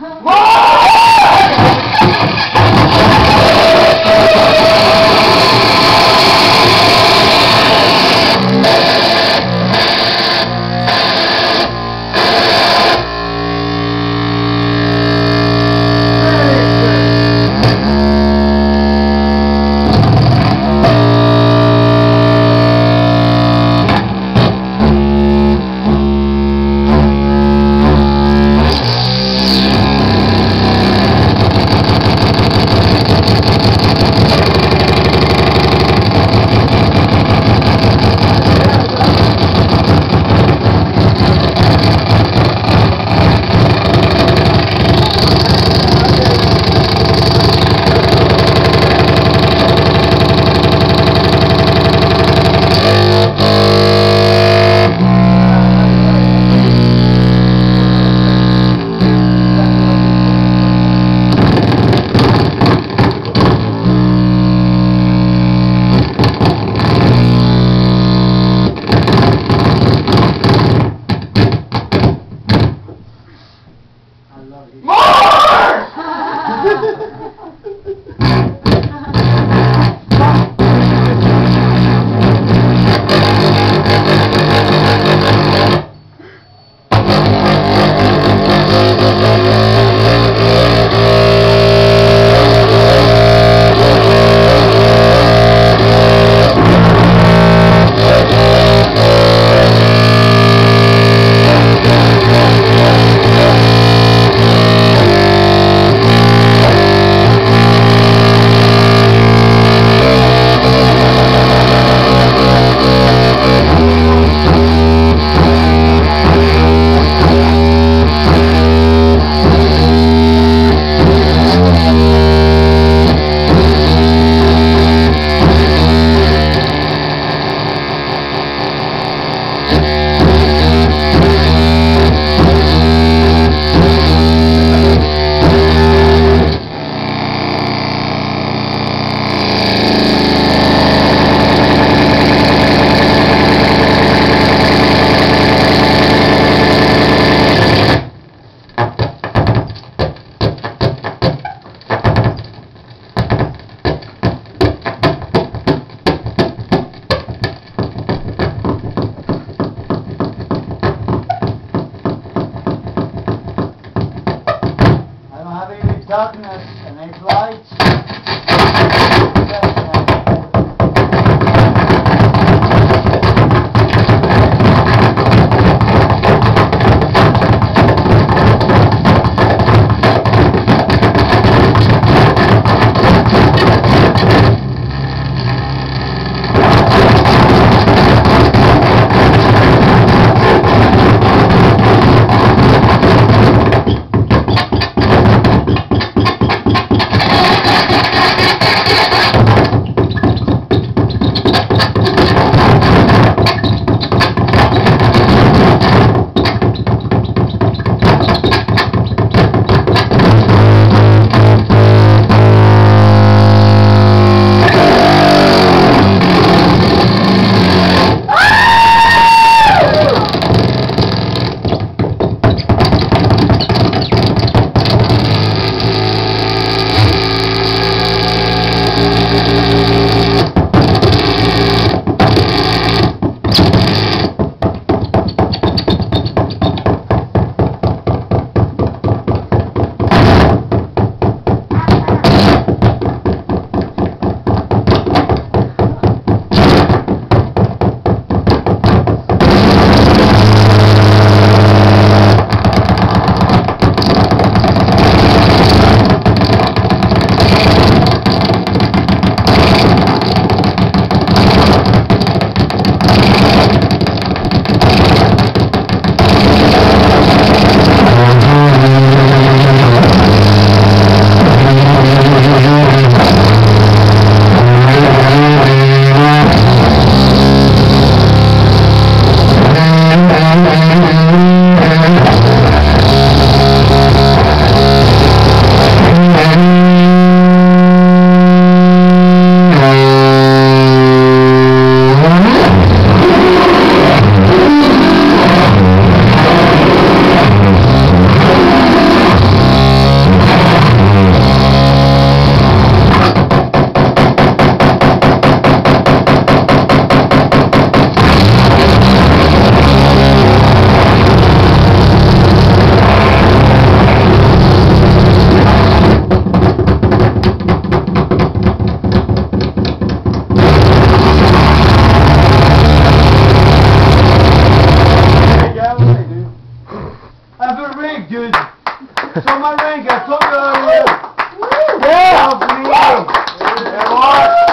I love диагноз ring, dude. Saw my ring. I told you earlier. Yeah! Love me. Was.